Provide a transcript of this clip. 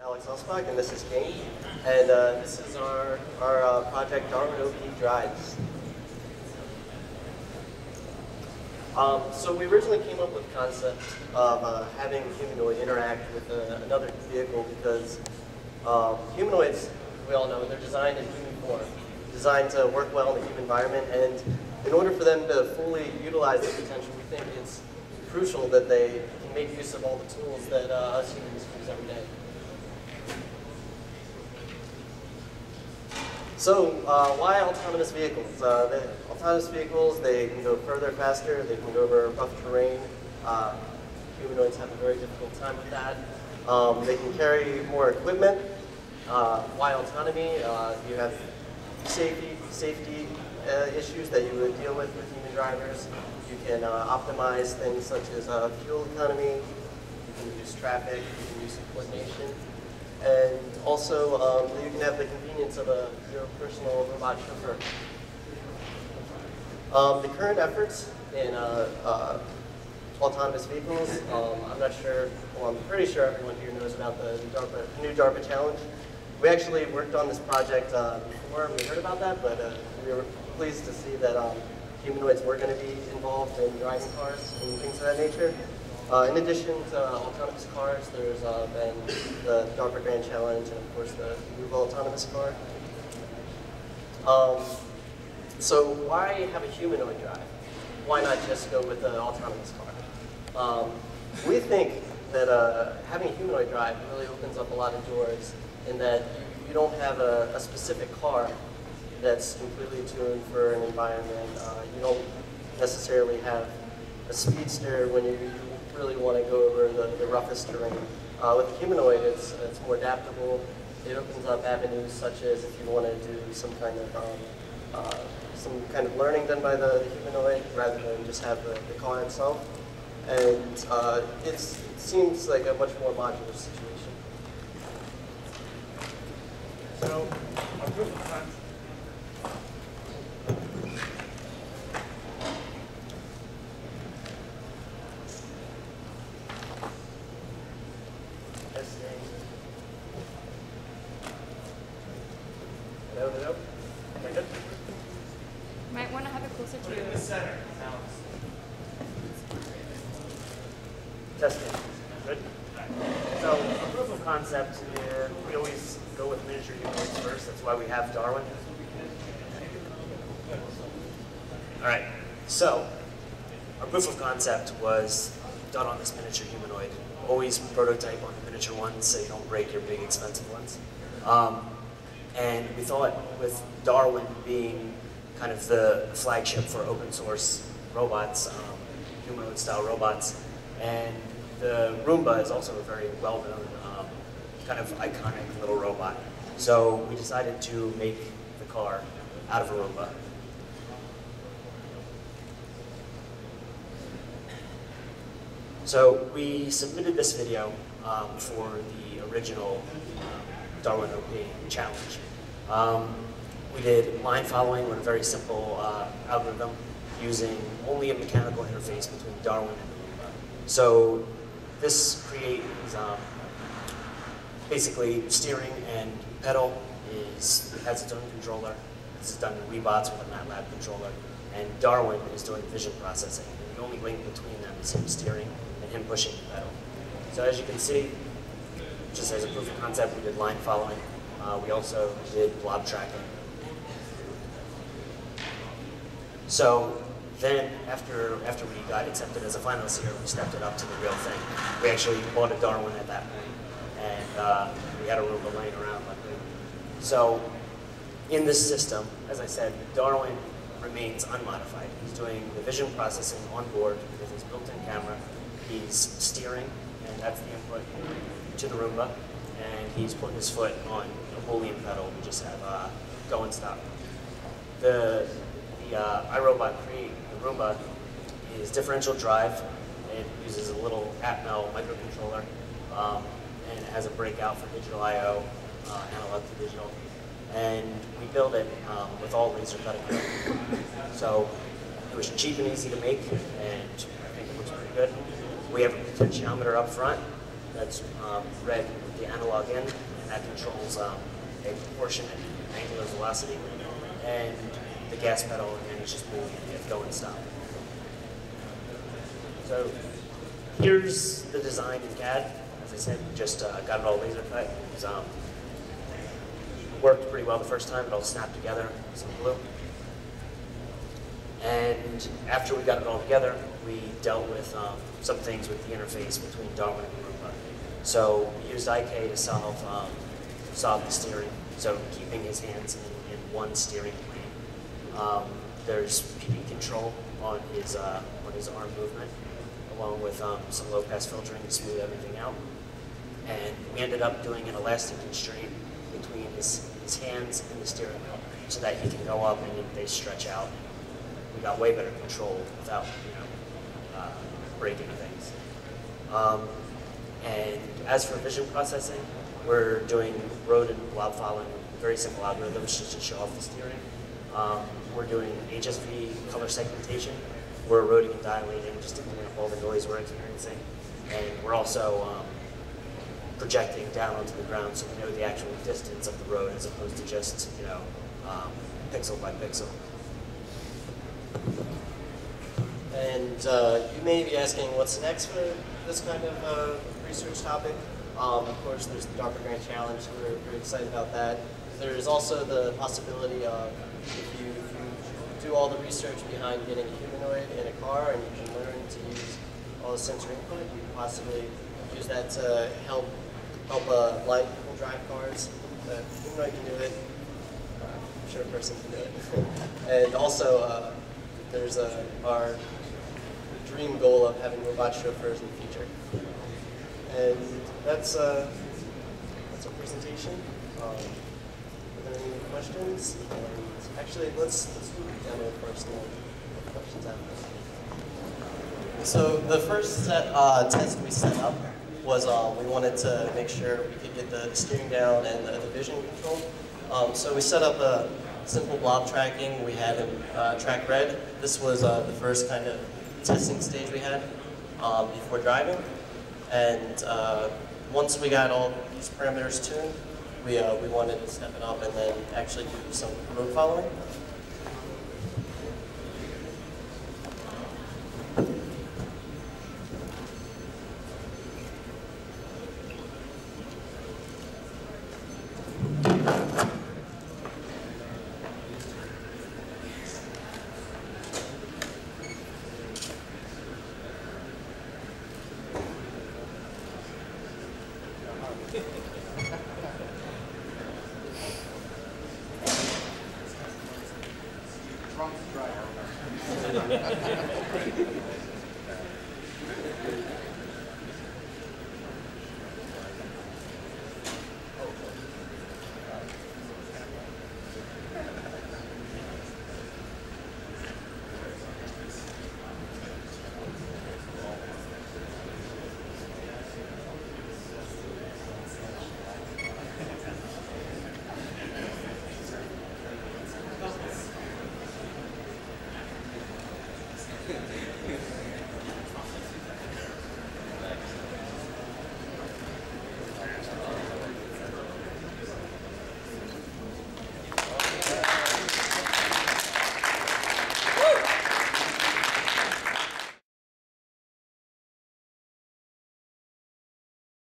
Alex Alspach, and this is Kane. And uh, this is our, our uh, project Darwin OP Drives. Um, so we originally came up with the concept of uh, having a humanoid interact with uh, another vehicle because um, humanoids, we all know, they're designed in human form, designed to work well in the human environment, and in order for them to fully utilize their potential, we think it's crucial that they can make use of all the tools that uh, us humans use every day. So, uh, why autonomous vehicles? Uh, the autonomous vehicles, they can go further, faster, they can go over rough terrain. Uh, humanoids have a very difficult time with that. Um, they can carry more equipment. Uh, why autonomy? Uh, you have safety, safety uh, issues that you would deal with with human drivers. You can optimize things such as fuel economy. You can reduce traffic. You can use coordination. Also, um, you can have the convenience of a, your personal robot chauffeur. Um, the current efforts in uh, uh, autonomous vehicles, um, I'm not sure, well, I'm pretty sure everyone here knows about the DARPA, new DARPA challenge. We actually worked on this project uh, before we heard about that, but uh, we were pleased to see that um, humanoids were going to be involved in driving cars and things of that nature. Uh, in addition to uh, autonomous cars, there's uh, been the DARPA Grand Challenge and of course the Google Autonomous Car. Um, so why have a humanoid drive? Why not just go with an autonomous car? Um, we think that uh, having a humanoid drive really opens up a lot of doors in that you don't have a, a specific car that's completely tuned for an environment. Uh, you don't necessarily have a speedster when you, you really want to go over the, the roughest terrain. Uh, with the humanoid, it's, it's more adaptable. It opens up avenues such as if you want to do some kind of um, uh, some kind of learning done by the, the humanoid rather than just have the, the car itself. And uh, it seems like a much more modular situation. So, a proof of concept Testing. Good. So a proof of concept, uh, we always go with miniature humanoids first. That's why we have Darwin. All right. So our proof of concept was done on this miniature humanoid. Always prototype on the miniature ones so you don't break your big expensive ones. Um, and we thought with Darwin being kind of the flagship for open source robots, um, humanoid style robots, and the Roomba is also a very well-known, um, kind of iconic little robot. So we decided to make the car out of a Roomba. So we submitted this video um, for the original um, Darwin OP challenge. Um, we did line following with a very simple uh, algorithm using only a mechanical interface between Darwin and the Roomba. so this creates um, basically steering and pedal is has its own controller. This is done in Webots with a MATLAB controller. And Darwin is doing vision processing. And the only link between them is him steering and him pushing the pedal. So as you can see, just as a proof of concept, we did line following. Uh, we also did blob tracking. So then, after after we got accepted as a finalist here, we stepped it up to the real thing. We actually bought a Darwin at that point, and uh, we had a Roomba laying around. So, in this system, as I said, Darwin remains unmodified. He's doing the vision processing on board with his built-in camera. He's steering, and that's the input to the Roomba, and he's putting his foot on a Boolean pedal. We just have uh, go and stop. The the uh, iRobot Create Roomba is differential drive. It uses a little Atmel microcontroller, um, and it has a breakout for digital I/O, uh, analog to digital. And we build it um, with all laser cutting. So it was cheap and easy to make, and I think it looks pretty good. We have a potentiometer up front, that's um, with the analog in, and that controls um, a proportionate angular velocity. And the gas pedal, and it's just moving it, go and stop. So here's the design in CAD. As I said, just uh, got it all laser cut. It um, worked pretty well the first time. It all snapped together, some glue. And after we got it all together, we dealt with um, some things with the interface between Darwin and Roomba. So we used IK to solve um, solve the steering. So keeping his hands in, in one steering plane. Um, there's PD control on his uh, on his arm movement, along with um, some low pass filtering to smooth everything out. And we ended up doing an elastic constraint between his, his hands and the steering wheel, so that he can go up and they stretch out we got way better control without, you know, uh, breaking things. Um, and as for vision processing, we're doing road and blob following, very simple algorithms just to show off the steering. Um, we're doing HSV color segmentation. We're eroding and dilating just to clean up all the noise we're experiencing. And we're also um, projecting down onto the ground so we know the actual distance of the road as opposed to just, you know, um, pixel by pixel. And uh, you may be asking what's next for this kind of uh, research topic. Um, of course, there's the DARPA Grand Challenge. We're very excited about that. There's also the possibility of if you, if you do all the research behind getting a humanoid in a car and you can learn to use all the sensor input, you can possibly use that to help help uh, blind people drive cars. The humanoid can do it. Uh, I'm sure a person can do it. and also, uh, there's a, our dream goal of having robot chauffeurs in the future. And that's, uh, that's our presentation. Um, there any questions? And actually, let's, let's do demo first and then questions after. So the first set, uh, test we set up was uh, we wanted to make sure we could get the steering down and the, the vision control. Um, so we set up a simple blob tracking. We had him uh, track red. This was uh, the first kind of testing stage we had um, before driving. And uh, once we got all these parameters tuned, we, uh, we wanted to step it up and then actually do some road following. Thank you.